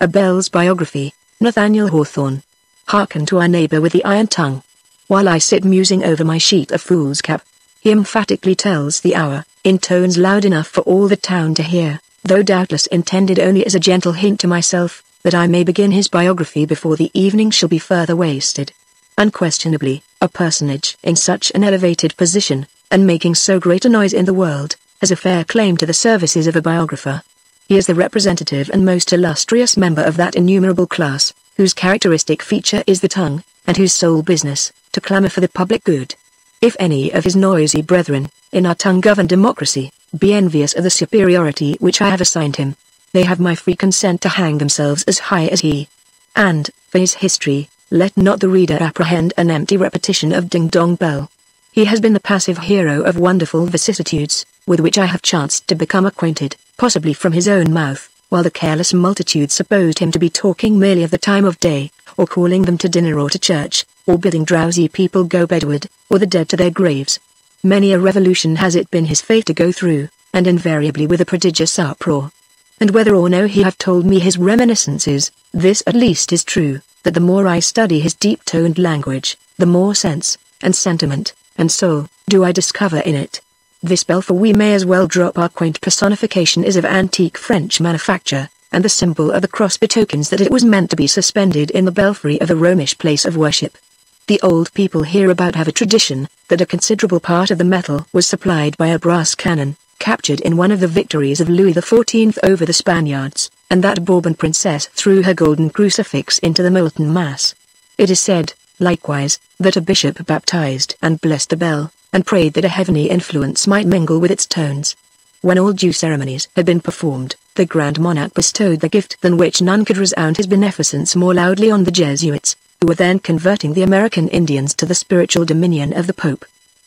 A Bell's Biography, Nathaniel Hawthorne. Hearken to our neighbor with the iron tongue. While I sit musing over my sheet of foolscap, he emphatically tells the hour, in tones loud enough for all the town to hear, though doubtless intended only as a gentle hint to myself, that I may begin his biography before the evening shall be further wasted. Unquestionably, a personage in such an elevated position, and making so great a noise in the world, has a fair claim to the services of a biographer. He is the representative and most illustrious member of that innumerable class, whose characteristic feature is the tongue, and whose sole business, to clamour for the public good. If any of his noisy brethren, in our tongue-governed democracy, be envious of the superiority which I have assigned him, they have my free consent to hang themselves as high as he. And, for his history, let not the reader apprehend an empty repetition of Ding Dong Bell. He has been the passive hero of wonderful vicissitudes, with which I have chanced to become acquainted, possibly from his own mouth, while the careless multitude supposed him to be talking merely of the time of day, or calling them to dinner or to church, or bidding drowsy people go bedward, or the dead to their graves. Many a revolution has it been his fate to go through, and invariably with a prodigious uproar. And whether or no he have told me his reminiscences, this at least is true, that the more I study his deep-toned language, the more sense, and sentiment, and so, do I discover in it. This bell for we may as well drop our quaint personification is of antique French manufacture, and the symbol of the cross betokens that it was meant to be suspended in the belfry of a Romish place of worship. The old people hereabout have a tradition, that a considerable part of the metal was supplied by a brass cannon, captured in one of the victories of Louis XIV over the Spaniards, and that Bourbon princess threw her golden crucifix into the molten mass. It is said, likewise, that a bishop baptized and blessed the bell, and prayed that a heavenly influence might mingle with its tones. When all due ceremonies had been performed, the Grand Monarch bestowed the gift than which none could resound his beneficence more loudly on the Jesuits, who were then converting the American Indians to the spiritual dominion of the Pope.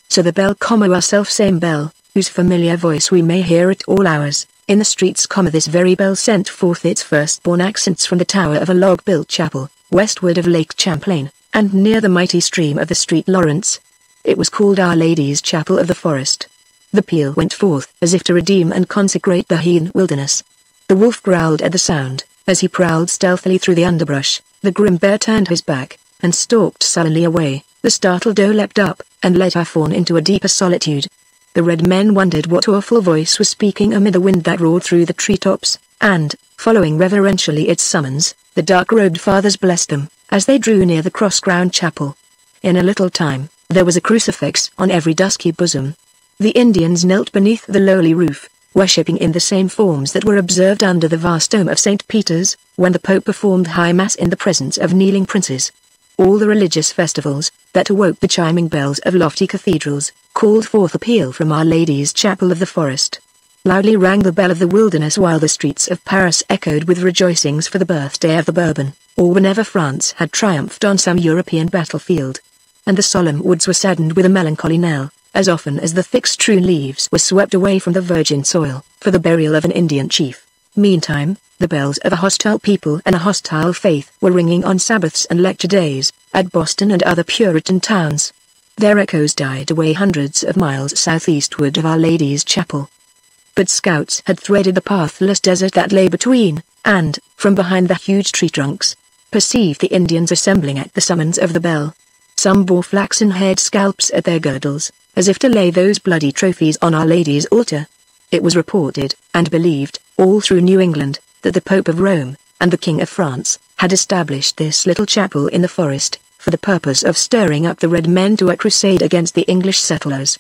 So the bell comma our self-same bell, whose familiar voice we may hear at all hours, in the streets comma this very bell sent forth its first-born accents from the tower of a log-built chapel, westward of Lake Champlain, and near the mighty stream of the street Lawrence. It was called Our Lady's Chapel of the Forest. The peal went forth as if to redeem and consecrate the Heen wilderness. The wolf growled at the sound, as he prowled stealthily through the underbrush, the grim bear turned his back, and stalked sullenly away. The startled doe leapt up, and led her fawn into a deeper solitude. The red men wondered what awful voice was speaking amid the wind that roared through the treetops, and, following reverentially its summons, the dark-robed fathers blessed them, as they drew near the cross-crowned chapel. In a little time, there was a crucifix on every dusky bosom. The Indians knelt beneath the lowly roof, worshipping in the same forms that were observed under the vast dome of St. Peter's, when the Pope performed High Mass in the presence of kneeling princes. All the religious festivals, that awoke the chiming bells of lofty cathedrals, called forth a peal from Our Lady's Chapel of the Forest. Loudly rang the bell of the wilderness while the streets of Paris echoed with rejoicings for the birthday of the Bourbon, or whenever France had triumphed on some European battlefield. And the solemn woods were saddened with a melancholy knell as often as the thick strewn leaves were swept away from the virgin soil, for the burial of an Indian chief. Meantime, the bells of a hostile people and a hostile faith were ringing on Sabbaths and lecture days, at Boston and other Puritan towns. Their echoes died away hundreds of miles southeastward of Our Lady's Chapel. But scouts had threaded the pathless desert that lay between, and, from behind the huge tree trunks, perceived the Indians assembling at the summons of the bell. Some bore flaxen-haired scalps at their girdles, as if to lay those bloody trophies on Our Lady's altar. It was reported, and believed, all through New England, that the Pope of Rome, and the King of France, had established this little chapel in the forest, for the purpose of stirring up the red men to a crusade against the English settlers.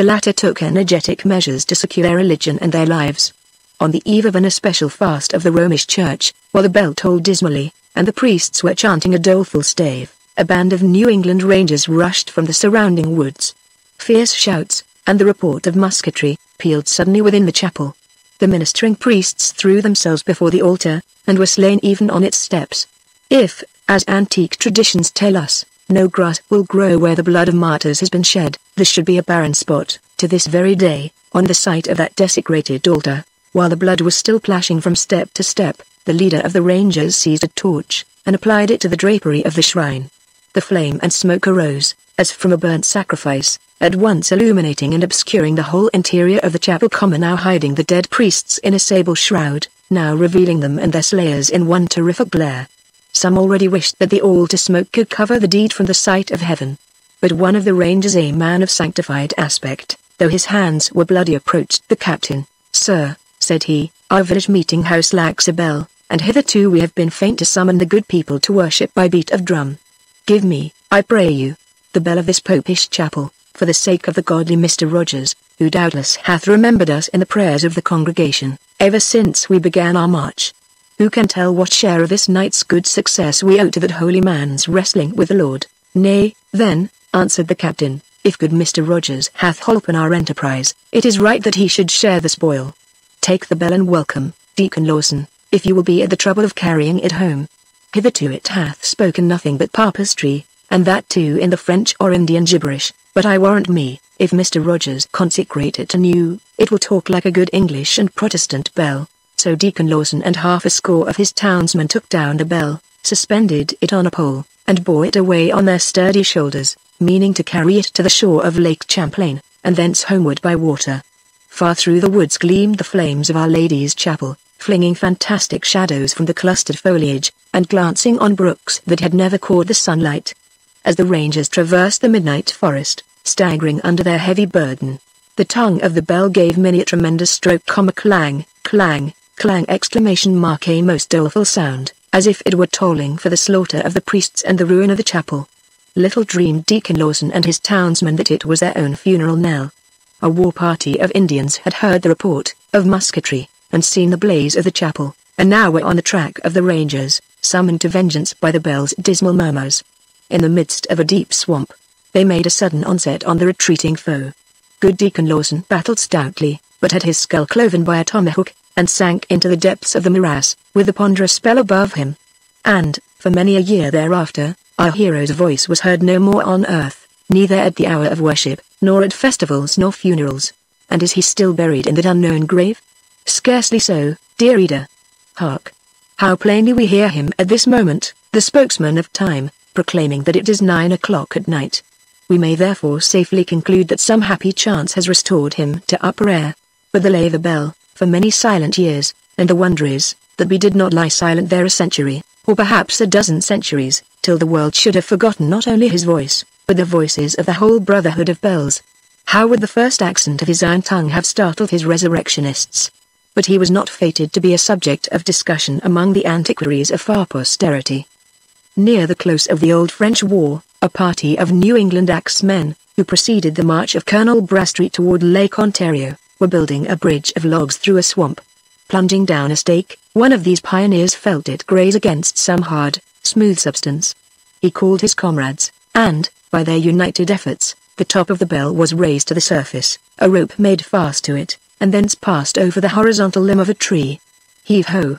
The latter took energetic measures to secure their religion and their lives. On the eve of an especial fast of the Romish Church, while the bell tolled dismally, and the priests were chanting a doleful stave, a band of New England Rangers rushed from the surrounding woods, Fierce shouts, and the report of musketry, pealed suddenly within the chapel. The ministering priests threw themselves before the altar, and were slain even on its steps. If, as antique traditions tell us, no grass will grow where the blood of martyrs has been shed, this should be a barren spot, to this very day, on the site of that desecrated altar. While the blood was still plashing from step to step, the leader of the Rangers seized a torch, and applied it to the drapery of the shrine. The flame and smoke arose, as from a burnt sacrifice, at once illuminating and obscuring the whole interior of the chapel common now hiding the dead priests in a sable shroud, now revealing them and their slayers in one terrific glare. Some already wished that the altar smoke could cover the deed from the sight of heaven. But one of the rangers a man of sanctified aspect, though his hands were bloody approached the captain. Sir, said he, our village meeting house lacks a bell, and hitherto we have been faint to summon the good people to worship by beat of drum. Give me, I pray you, the bell of this popish chapel, for the sake of the godly Mr. Rogers, who doubtless hath remembered us in the prayers of the congregation, ever since we began our march. Who can tell what share of this night's good success we owe to that holy man's wrestling with the Lord? Nay, then, answered the captain, if good Mr. Rogers hath holpen our enterprise, it is right that he should share the spoil. Take the bell and welcome, Deacon Lawson, if you will be at the trouble of carrying it home. Hitherto it hath spoken nothing but papistry, and that too in the French or Indian gibberish, but I warrant me, if Mr. Rogers consecrate it anew, it will talk like a good English and Protestant bell. So Deacon Lawson and half a score of his townsmen took down the bell, suspended it on a pole, and bore it away on their sturdy shoulders, meaning to carry it to the shore of Lake Champlain, and thence homeward by water. Far through the woods gleamed the flames of Our Lady's Chapel, flinging fantastic shadows from the clustered foliage, and glancing on brooks that had never caught the sunlight. As the rangers traversed the midnight forest, staggering under their heavy burden, the tongue of the bell gave many a tremendous stroke, comma clang, clang, clang exclamation mark a most doleful sound, as if it were tolling for the slaughter of the priests and the ruin of the chapel. Little dreamed Deacon Lawson and his townsmen that it was their own funeral knell. A war party of Indians had heard the report of musketry, and seen the blaze of the chapel, and now were on the track of the rangers, summoned to vengeance by the bell's dismal murmurs. In the midst of a deep swamp, they made a sudden onset on the retreating foe. Good Deacon Lawson battled stoutly, but had his skull cloven by a tomahawk, and sank into the depths of the morass, with the ponderous spell above him. And, for many a year thereafter, our hero's voice was heard no more on earth, neither at the hour of worship, nor at festivals nor funerals. And is he still buried in that unknown grave? Scarcely so, dear reader. Hark! How plainly we hear him at this moment, the spokesman of time, proclaiming that it is nine o'clock at night. We may therefore safely conclude that some happy chance has restored him to upper air. But the lay the bell, for many silent years, and the wonder is, that we did not lie silent there a century, or perhaps a dozen centuries, till the world should have forgotten not only his voice, but the voices of the whole brotherhood of bells. How would the first accent of his iron tongue have startled his resurrectionists? But he was not fated to be a subject of discussion among the antiquaries of far posterity. Near the close of the old French war, a party of New England axemen, who preceded the march of Colonel Bradstreet toward Lake Ontario, were building a bridge of logs through a swamp. Plunging down a stake, one of these pioneers felt it graze against some hard, smooth substance. He called his comrades, and, by their united efforts, the top of the bell was raised to the surface, a rope made fast to it, and thence passed over the horizontal limb of a tree. Heave-ho!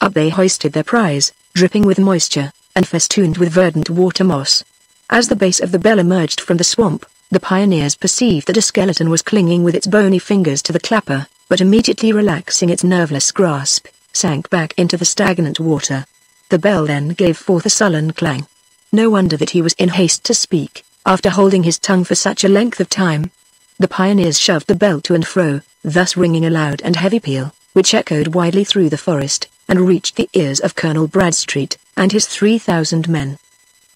Up they hoisted their prize, dripping with moisture, and festooned with verdant water moss. As the base of the bell emerged from the swamp, the pioneers perceived that a skeleton was clinging with its bony fingers to the clapper, but immediately relaxing its nerveless grasp, sank back into the stagnant water. The bell then gave forth a sullen clang. No wonder that he was in haste to speak, after holding his tongue for such a length of time. The pioneers shoved the bell to and fro, thus ringing a loud and heavy peal, which echoed widely through the forest, and reached the ears of Colonel Bradstreet, and his three thousand men.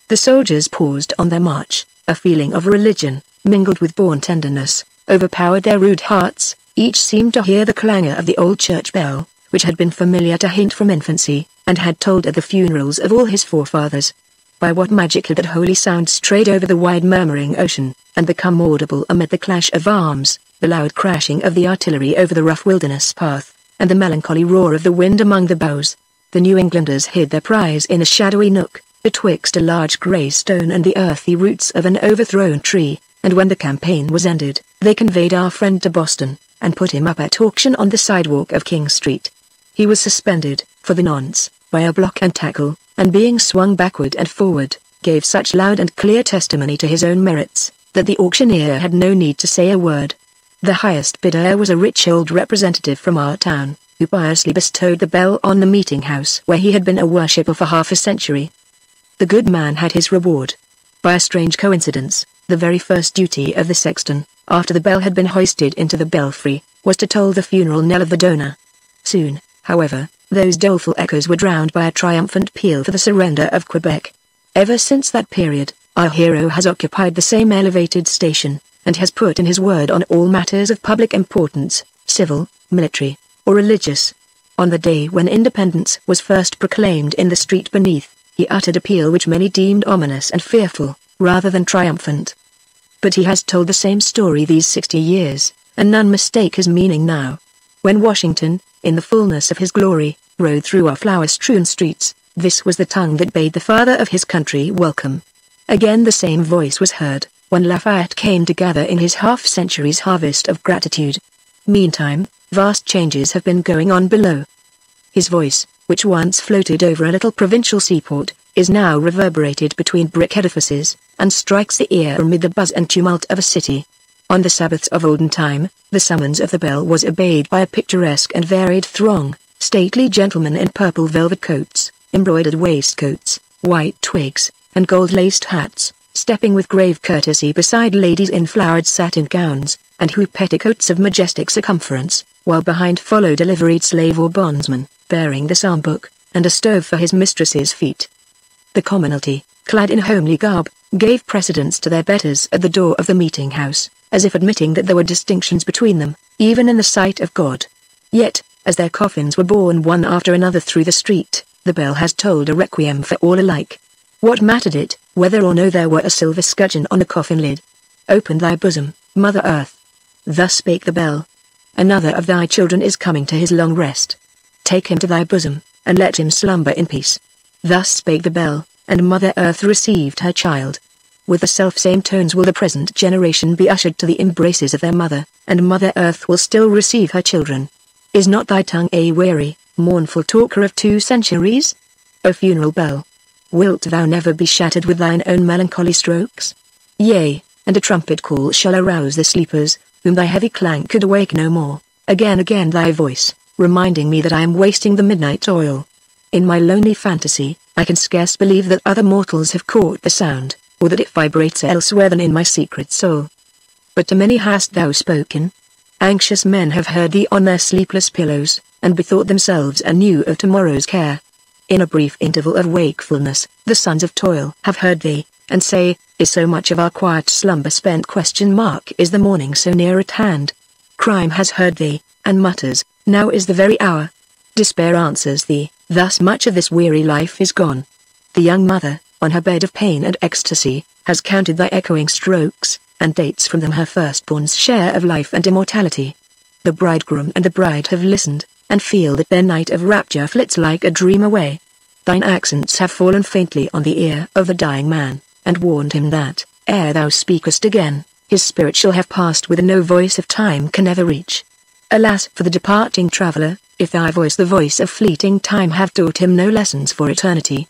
The soldiers paused on their march, a feeling of religion, mingled with born tenderness, overpowered their rude hearts, each seemed to hear the clangor of the old church bell, which had been familiar to Hint from infancy, and had tolled at the funerals of all his forefathers. By what magic had that holy sound strayed over the wide murmuring ocean, and become audible amid the clash of arms, the loud crashing of the artillery over the rough wilderness path, and the melancholy roar of the wind among the boughs? The New Englanders hid their prize in a shadowy nook, betwixt a large grey stone and the earthy roots of an overthrown tree, and when the campaign was ended, they conveyed our friend to Boston, and put him up at auction on the sidewalk of King Street. He was suspended, for the nonce, by a block and tackle, and being swung backward and forward, gave such loud and clear testimony to his own merits, that the auctioneer had no need to say a word. The highest bidder was a rich old representative from our town, who piously bestowed the bell on the meeting house where he had been a worshipper for half a century. The good man had his reward. By a strange coincidence, The very first duty of the sexton, after the bell had been hoisted into the belfry, was to toll the funeral knell of the donor. Soon, however, those doleful echoes were drowned by a triumphant peal for the surrender of Quebec. Ever since that period, our hero has occupied the same elevated station, and has put in his word on all matters of public importance, civil, military, or religious. On the day when independence was first proclaimed in the street beneath, he uttered a peal which many deemed ominous and fearful, rather than triumphant. But he has told the same story these sixty years, and none mistake his meaning now. When Washington, in the fullness of his glory, rode through our flower-strewn streets, this was the tongue that bade the father of his country welcome. Again the same voice was heard, when Lafayette came to gather in his half-century's harvest of gratitude. Meantime, vast changes have been going on below. His voice, which once floated over a little provincial seaport, is now reverberated between brick edifices, and strikes the ear amid the buzz and tumult of a city. On the Sabbaths of olden time, the summons of the bell was obeyed by a picturesque and varied throng, stately gentlemen in purple velvet coats, embroidered waistcoats, white twigs, and gold-laced hats, stepping with grave courtesy beside ladies in flowered satin gowns, and hoop petticoats of majestic circumference, while behind followed a liveried slave or bondsman, bearing the psalm book, and a stove for his mistress's feet. The commonalty, clad in homely garb, gave precedence to their betters at the door of the meeting house, as if admitting that there were distinctions between them, even in the sight of God. Yet, as their coffins were borne one after another through the street, the bell has tolled a requiem for all alike. What mattered it, whether or no there were a silver scutcheon on the coffin lid? Open thy bosom, Mother Earth. Thus spake the bell. Another of thy children is coming to his long rest. Take him to thy bosom, and let him slumber in peace. Thus spake the bell, and Mother Earth received her child. With the self-same tones will the present generation be ushered to the embraces of their mother, and Mother Earth will still receive her children. Is not thy tongue a weary, mournful talker of two centuries? O funeral bell! Wilt thou never be shattered with thine own melancholy strokes? Yea, and a trumpet call shall arouse the sleepers, whom thy heavy clank could awake no more. Again again thy voice, reminding me that I am wasting the midnight oil. In my lonely fantasy, I can scarce believe that other mortals have caught the sound or that it vibrates elsewhere than in my secret soul. But to many hast thou spoken. Anxious men have heard thee on their sleepless pillows, and bethought themselves anew of tomorrow's care. In a brief interval of wakefulness, the sons of toil have heard thee, and say, Is so much of our quiet slumber spent question mark is the morning so near at hand? Crime has heard thee, and mutters, Now is the very hour. Despair answers thee, Thus much of this weary life is gone. The young mother, on her bed of pain and ecstasy, has counted thy echoing strokes, and dates from them her firstborn's share of life and immortality. The bridegroom and the bride have listened, and feel that their night of rapture flits like a dream away. Thine accents have fallen faintly on the ear of the dying man, and warned him that, ere thou speakest again, his spirit shall have passed whither no voice of time can ever reach. Alas for the departing traveller, if thy voice the voice of fleeting time have taught him no lessons for eternity.